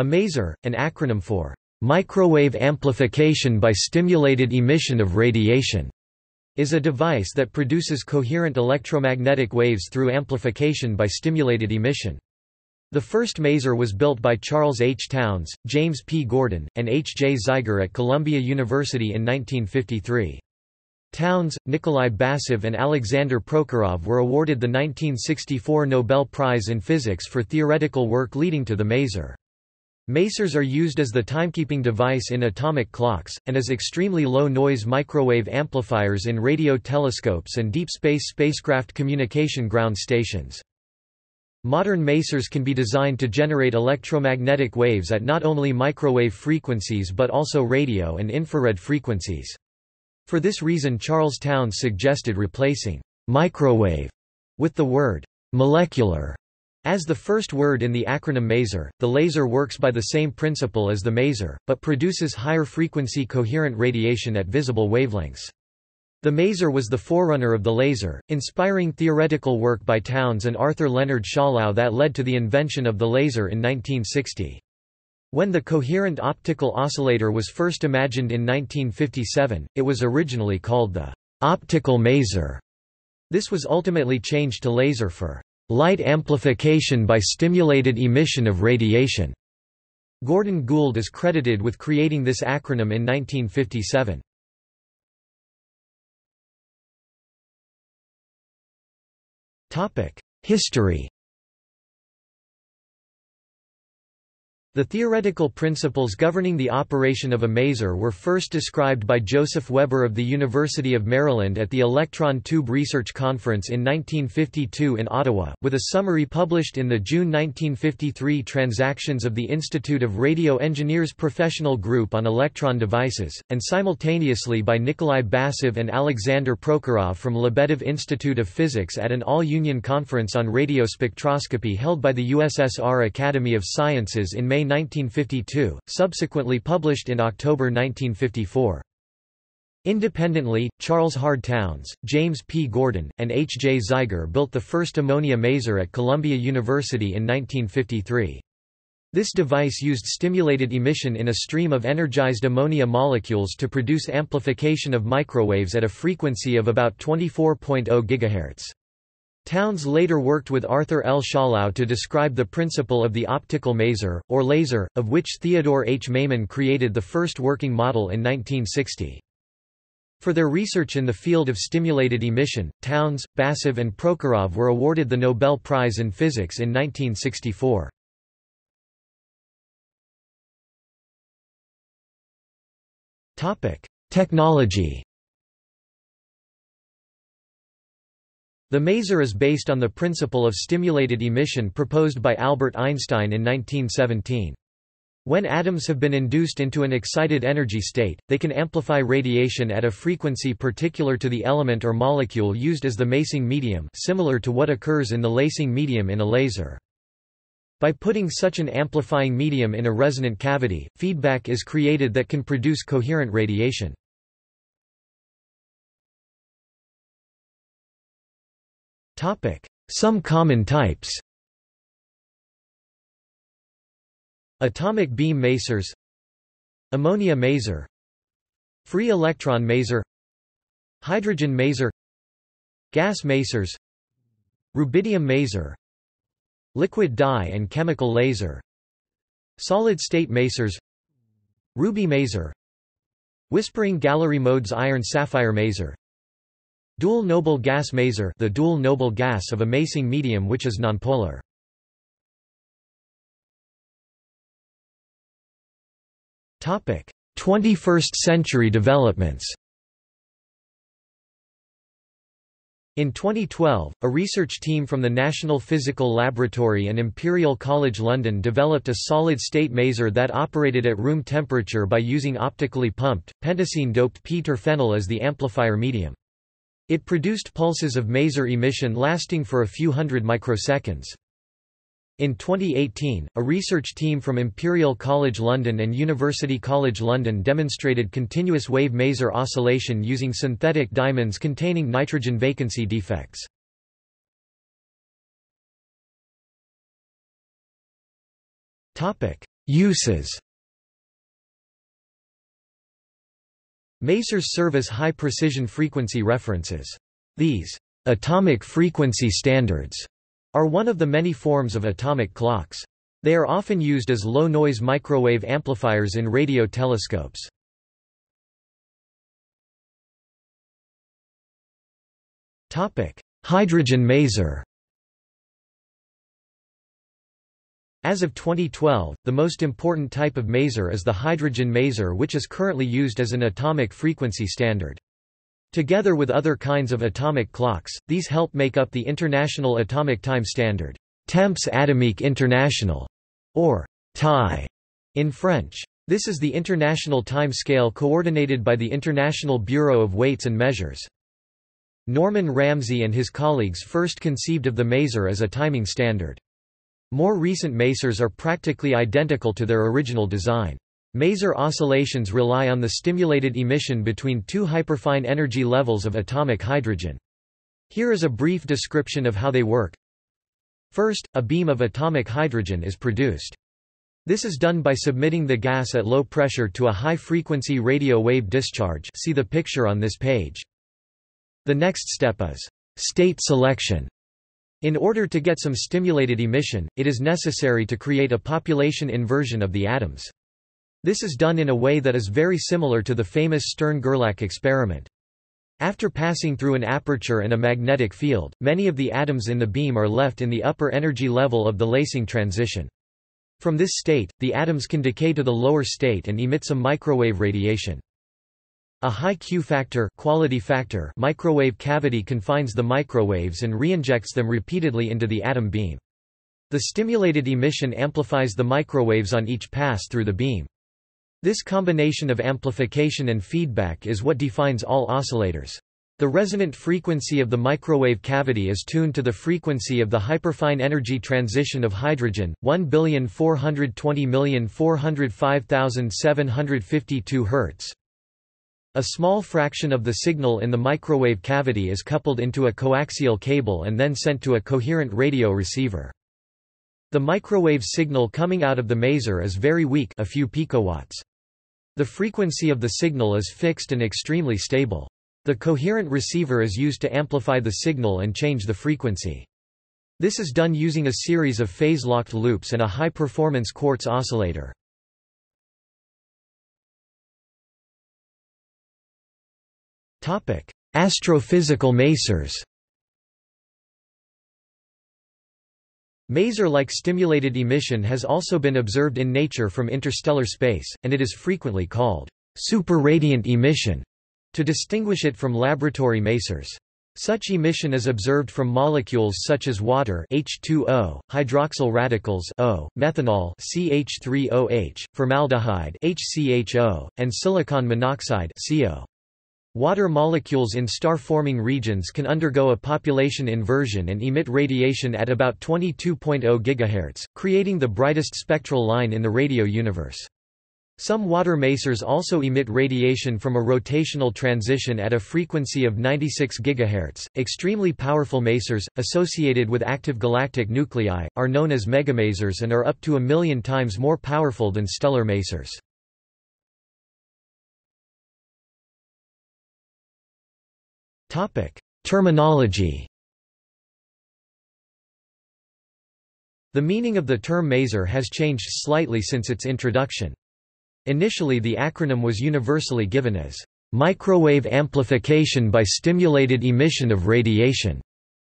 A maser, an acronym for microwave amplification by stimulated emission of radiation, is a device that produces coherent electromagnetic waves through amplification by stimulated emission. The first maser was built by Charles H. Townes, James P. Gordon, and H. J. Zeiger at Columbia University in 1953. Townes, Nikolai Basov and Alexander Prokhorov were awarded the 1964 Nobel Prize in Physics for theoretical work leading to the maser. Masers are used as the timekeeping device in atomic clocks, and as extremely low-noise microwave amplifiers in radio telescopes and deep space spacecraft communication ground stations. Modern masers can be designed to generate electromagnetic waves at not only microwave frequencies but also radio and infrared frequencies. For this reason Charles Townes suggested replacing «microwave» with the word «molecular» As the first word in the acronym maser, the laser works by the same principle as the maser, but produces higher frequency coherent radiation at visible wavelengths. The maser was the forerunner of the laser, inspiring theoretical work by Townes and Arthur Leonard Schawlow that led to the invention of the laser in 1960. When the coherent optical oscillator was first imagined in 1957, it was originally called the optical maser. This was ultimately changed to laser for light amplification by stimulated emission of radiation. Gordon Gould is credited with creating this acronym in 1957. History The theoretical principles governing the operation of a maser were first described by Joseph Weber of the University of Maryland at the Electron Tube Research Conference in 1952 in Ottawa, with a summary published in the June 1953 Transactions of the Institute of Radio Engineers Professional Group on Electron Devices, and simultaneously by Nikolai Basov and Alexander Prokhorov from Lebedev Institute of Physics at an all-union conference on radio spectroscopy held by the USSR Academy of Sciences in May 1952, subsequently published in October 1954. Independently, Charles Hard Townes, James P. Gordon, and H. J. Zeiger built the first ammonia maser at Columbia University in 1953. This device used stimulated emission in a stream of energized ammonia molecules to produce amplification of microwaves at a frequency of about 24.0 GHz. Townes later worked with Arthur L. Schawlow to describe the principle of the optical maser, or laser, of which Theodore H. Maiman created the first working model in 1960. For their research in the field of stimulated emission, Townes, Basov and Prokhorov were awarded the Nobel Prize in Physics in 1964. Technology The maser is based on the principle of stimulated emission proposed by Albert Einstein in 1917. When atoms have been induced into an excited energy state, they can amplify radiation at a frequency particular to the element or molecule used as the masing medium similar to what occurs in the lasing medium in a laser. By putting such an amplifying medium in a resonant cavity, feedback is created that can produce coherent radiation. Some common types Atomic beam masers Ammonia maser Free electron maser Hydrogen maser Gas masers Rubidium maser Liquid dye and chemical laser Solid-state masers Ruby maser Whispering gallery modes iron sapphire maser Dual noble gas maser the dual noble gas of a masing medium which is nonpolar. Topic: 21st century developments. In 2012, a research team from the National Physical Laboratory and Imperial College London developed a solid-state maser that operated at room temperature by using optically pumped, pentacene-doped p-terphenyl as the amplifier medium. It produced pulses of maser emission lasting for a few hundred microseconds. In 2018, a research team from Imperial College London and University College London demonstrated continuous wave maser oscillation using synthetic diamonds containing nitrogen vacancy defects. Uses Masers serve as high-precision frequency references. These atomic frequency standards are one of the many forms of atomic clocks. They are often used as low-noise microwave amplifiers in radio telescopes. Hydrogen maser As of 2012, the most important type of maser is the hydrogen maser which is currently used as an atomic frequency standard. Together with other kinds of atomic clocks, these help make up the International Atomic Time Standard, Temps Atomique International, or TAI in French. This is the international time scale coordinated by the International Bureau of Weights and Measures. Norman Ramsey and his colleagues first conceived of the maser as a timing standard. More recent masers are practically identical to their original design. Maser oscillations rely on the stimulated emission between two hyperfine energy levels of atomic hydrogen. Here is a brief description of how they work. First, a beam of atomic hydrogen is produced. This is done by submitting the gas at low pressure to a high-frequency radio wave discharge see the picture on this page. The next step is state selection. In order to get some stimulated emission, it is necessary to create a population inversion of the atoms. This is done in a way that is very similar to the famous Stern-Gerlach experiment. After passing through an aperture and a magnetic field, many of the atoms in the beam are left in the upper energy level of the lasing transition. From this state, the atoms can decay to the lower state and emit some microwave radiation. A high Q factor, quality factor microwave cavity confines the microwaves and reinjects them repeatedly into the atom beam. The stimulated emission amplifies the microwaves on each pass through the beam. This combination of amplification and feedback is what defines all oscillators. The resonant frequency of the microwave cavity is tuned to the frequency of the hyperfine energy transition of hydrogen, 1,420,405,752 Hz. A small fraction of the signal in the microwave cavity is coupled into a coaxial cable and then sent to a coherent radio receiver. The microwave signal coming out of the maser is very weak a few picowatts. The frequency of the signal is fixed and extremely stable. The coherent receiver is used to amplify the signal and change the frequency. This is done using a series of phase-locked loops and a high-performance quartz oscillator. Astrophysical masers Maser-like stimulated emission has also been observed in nature from interstellar space, and it is frequently called superradiant emission to distinguish it from laboratory masers. Such emission is observed from molecules such as water H2O, hydroxyl radicals O, methanol CH3OH, formaldehyde HCHO, and silicon monoxide CO. Water molecules in star-forming regions can undergo a population inversion and emit radiation at about 22.0 GHz, creating the brightest spectral line in the radio universe. Some water masers also emit radiation from a rotational transition at a frequency of 96 GHz. Extremely powerful masers, associated with active galactic nuclei, are known as megamasers and are up to a million times more powerful than stellar masers. Topic: Terminology. The meaning of the term maser has changed slightly since its introduction. Initially the acronym was universally given as microwave amplification by stimulated emission of radiation,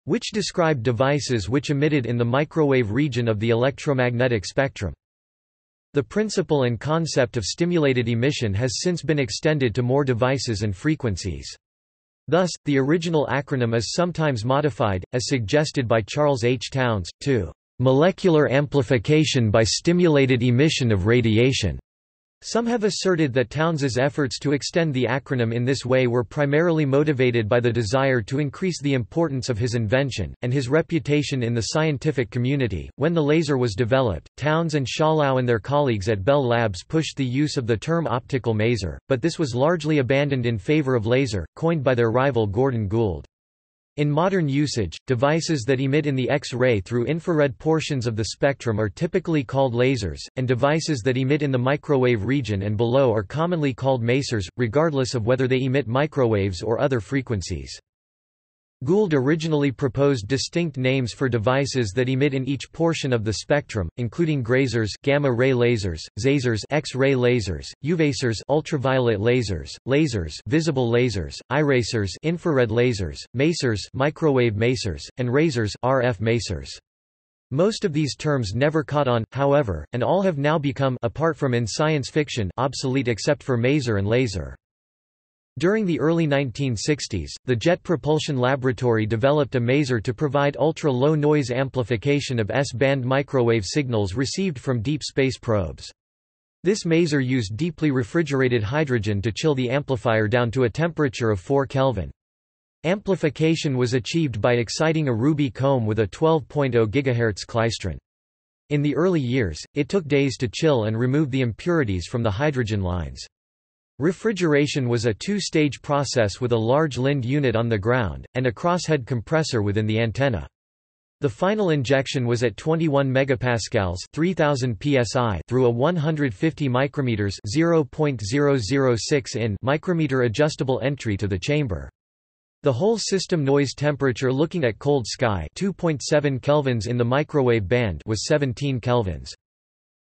which described devices which emitted in the microwave region of the electromagnetic spectrum. The principle and concept of stimulated emission has since been extended to more devices and frequencies. Thus, the original acronym is sometimes modified, as suggested by Charles H. Townes, to molecular amplification by stimulated emission of radiation. Some have asserted that Townes's efforts to extend the acronym in this way were primarily motivated by the desire to increase the importance of his invention, and his reputation in the scientific community. When the laser was developed, Townes and Schawlow and their colleagues at Bell Labs pushed the use of the term optical maser, but this was largely abandoned in favor of laser, coined by their rival Gordon Gould. In modern usage, devices that emit in the X-ray through infrared portions of the spectrum are typically called lasers, and devices that emit in the microwave region and below are commonly called masers, regardless of whether they emit microwaves or other frequencies. Gould originally proposed distinct names for devices that emit in each portion of the spectrum, including grasers gamma-ray lasers, xasers X-ray lasers, UVasers ultraviolet lasers, lasers visible lasers, irasers infrared lasers, masers microwave masers, and rasers RF masers. Most of these terms never caught on, however, and all have now become apart from in science fiction obsolete except for maser and laser. During the early 1960s, the Jet Propulsion Laboratory developed a maser to provide ultra-low noise amplification of S-band microwave signals received from deep space probes. This maser used deeply refrigerated hydrogen to chill the amplifier down to a temperature of 4 Kelvin. Amplification was achieved by exciting a ruby comb with a 12.0 GHz klystron. In the early years, it took days to chill and remove the impurities from the hydrogen lines. Refrigeration was a two-stage process with a large Linde unit on the ground, and a crosshead compressor within the antenna. The final injection was at 21 megapascals 3000 psi through a 150 micrometers 0.006 in micrometer adjustable entry to the chamber. The whole system noise temperature looking at cold sky 2.7 kelvins in the microwave band was 17 kelvins.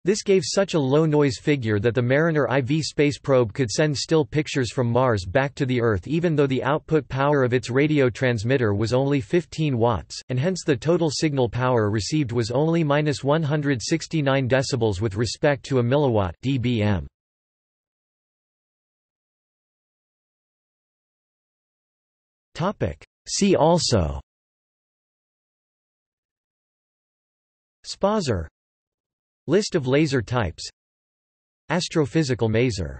This gave such a low noise figure that the Mariner IV space probe could send still pictures from Mars back to the Earth even though the output power of its radio transmitter was only 15 watts, and hence the total signal power received was only 169 decibels with respect to a milliwatt dBm. See also Spaser List of laser types. Astrophysical maser